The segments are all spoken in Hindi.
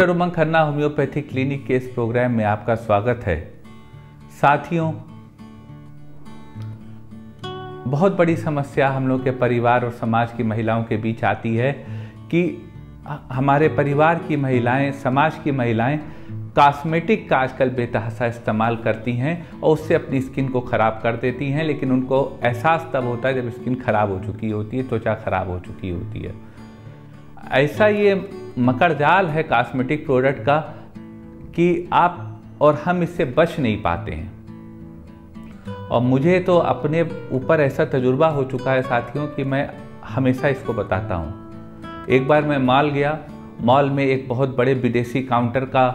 Doctor Umang Khanna homeopathic clinic के इस प्रोग्राम में आपका स्वागत है। साथियों, बहुत बड़ी समस्या हम लोग के परिवार और समाज की महिलाओं के बीच आती है कि हमारे परिवार की महिलाएँ, समाज की महिलाएँ कॉस्मेटिक का आजकल बेतहासा इस्तेमाल करती हैं और उससे अपनी स्किन को ख़राब कर देती हैं, लेकिन उनको एहसास तब होता है जब स्किन ख़राब हो चुकी होती है, त्वचा खराब हो चुकी होती है। ऐसा ये मकर जाल है कॉस्मेटिक प्रोडक्ट का कि आप और हम इससे बच नहीं पाते हैं। और मुझे तो अपने ऊपर ऐसा तजुर्बा हो चुका है साथियों कि मैं हमेशा इसको बताता हूँ। एक बार मैं मॉल गया। मॉल में एक बहुत बड़े विदेशी काउंटर का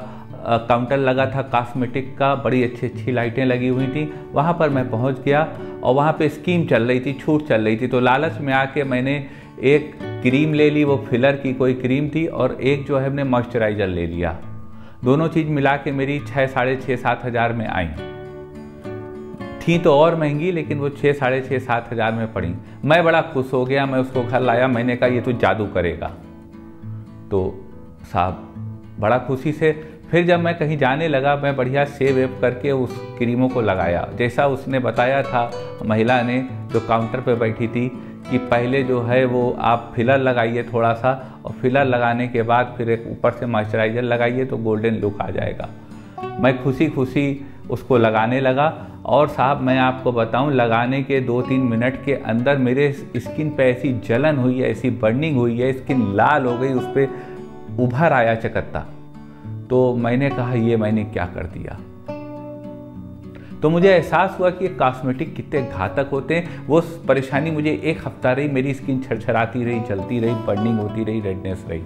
काउंटर लगा था कॉस्मेटिक का। बड़ी अच्छी अच्छी लाइटें लगी हुई थी। वहाँ पर मैं पहुँच गया और वहाँ पे स्कीम चल रही थी, छूट चल रही थी। तो लालच में आके मैंने एक क्रीम ले ली, वो फिलर की कोई क्रीम थी और एक जो है हमने मॉइस्चराइज़र ले लिया। दोनों चीज़ मिला के मेरी छः, साढ़े छः, सात हज़ार में आई। थी तो और महँगी, लेकिन वो छः, साढ़े छः, सात हज़ार में पड़ी। मैं बड़ा खुश हो गया, मैं उसको घर लाया, मैंने कहा, ये तो जादू करेगा। तो साहब बड़ा खुशी से फिर जब मैं कहीं जाने लगा, मैं बढ़िया सेव वेव करके उस क्रीमों को लगाया। जैसा उसने बताया था, महिला ने जो काउंटर पर बैठी थी कि पहले जो है वो आप फिलर लगाइए थोड़ा सा और फिलर लगाने के बाद फिर एक ऊपर से मॉइस्चराइज़र लगाइए तो गोल्डन लुक आ जाएगा। मैं खुशी खुशी उसको लगाने लगा और साहब मैं आपको बताऊँ, लगाने के दो तीन मिनट के अंदर मेरे स्किन पे ऐसी जलन हुई है ऐसी बर्निंग हुई है स्किन लाल हो गई, उस पर उभर आया चकत्ता। तो मैंने कहा, ये मैंने क्या कर दिया? तो मुझे एहसास हुआ कि ये कॉस्मेटिक कितने घातक होते हैं। वो परेशानी मुझे एक हफ़्ता रही मेरी स्किन छरछराती रही चलती रही बर्निंग होती रही रेडनेस रही।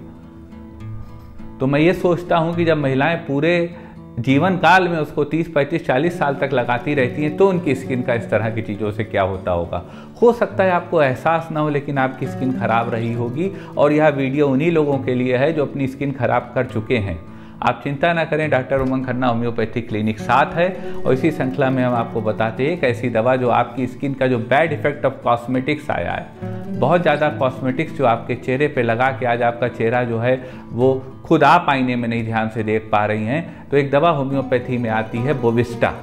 तो मैं ये सोचता हूँ कि जब महिलाएँ पूरे जीवन काल में उसको 30, 35, 40 साल तक लगाती रहती हैं तो उनकी स्किन का इस तरह की चीज़ों से क्या होता होगा? हो सकता है आपको एहसास ना हो लेकिन आपकी स्किन खराब रही होगी और यह वीडियो उन्हीं लोगों के लिए है जो अपनी स्किन खराब कर चुके हैं। आप चिंता ना करें, doctor Umang Khanna homeopathic clinic साथ है और इसी श्रृंखला में हम आपको बताते हैं एक ऐसी दवा जो आपकी स्किन का जो बैड इफ़ेक्ट ऑफ़ कॉस्मेटिक्स आया है, बहुत ज़्यादा कॉस्मेटिक्स जो आपके चेहरे पे लगा के आज आपका चेहरा जो है, वो खुद आप आईने में नहीं ध्यान से देख पा रही हैं। तो एक दवा होम्योपैथी में आती है बोविस्टा।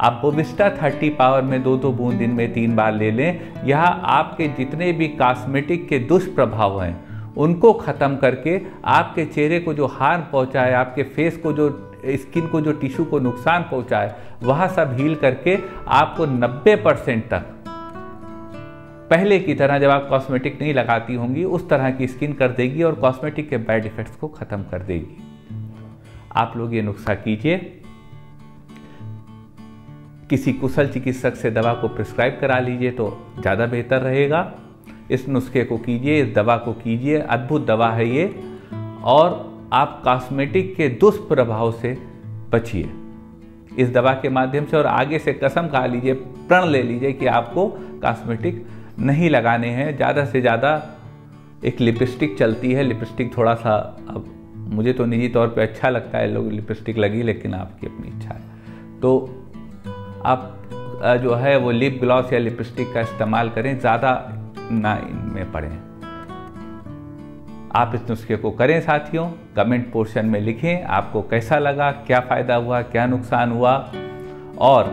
आप बोविस्टा थर्टी पावर में दो दो बूंद दिन में तीन बार ले लें। यह आपके जितने भी कॉस्मेटिक के दुष्प्रभाव हैं उनको ख़त्म करके आपके चेहरे को जो हार्म पहुँचाए, आपके फेस को जो, स्किन को जो टिश्यू को नुकसान पहुँचाए, वह सब हील करके आपको 90 परसेंट तक। पहले की तरह जब आप कॉस्मेटिक नहीं लगाती होंगी, उस तरह की स्किन कर देगी और कॉस्मेटिक के बैड इफेक्ट्स को ख़त्म कर देगी। आप लोग ये नुस्खा कीजिए। किसी कुशल चिकित्सक से दवा को प्रिस्क्राइब करा लीजिए तो ज़्यादा बेहतर रहेगा। इस नुस्खे को कीजिए, इस दवा को कीजिए, अद्भुत दवा है ये, और आप कॉस्मेटिक के दुष्प्रभाव से बचिए। इस दवा के माध्यम से और आगे से कसम खा लीजिए, प्रण ले लीजिए कि आपको कॉस्मेटिक नहीं लगाने हैं। ज़्यादा से ज़्यादा एक लिपस्टिक चलती है। लिपस्टिक थोड़ा सा अब मुझे तो निजी तौर पे अच्छा लगता है, लोग लिपस्टिक लगी, लेकिन आपकी अपनी इच्छा है। तो आप जो है वो लिप ग्लॉस या लिपस्टिक का इस्तेमाल करें। ज़्यादा ना इनमें पढ़ें। आप इस नुस्खे को करें साथियों कमेंट पोर्शन में लिखें, आपको कैसा लगा, क्या फ़ायदा हुआ, क्या नुकसान हुआ, और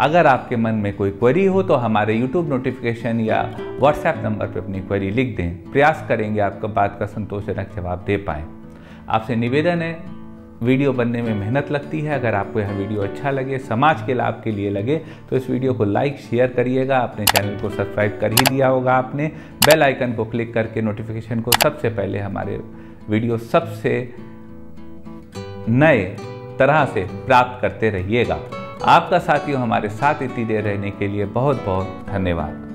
अगर आपके मन में कोई क्वेरी हो तो हमारे यूट्यूब नोटिफिकेशन या व्हाट्सएप नंबर पर अपनी क्वेरी लिख दें। प्रयास करेंगे आपका बात का संतोषजनक जवाब दे पाएँ। आपसे निवेदन है वीडियो बनने में मेहनत लगती है। अगर आपको यह वीडियो अच्छा लगे, समाज के लाभ के लिए लगे तो इस वीडियो को लाइक, शेयर करिएगा। अपने चैनल को सब्सक्राइब कर ही दिया होगा आपने। बेल आइकन को क्लिक करके नोटिफिकेशन को सबसे पहले हमारे वीडियो सबसे नए तरह से प्राप्त करते रहिएगा। आपका साथियों, हमारे साथ इतनी देर रहने के लिए बहुत बहुत धन्यवाद।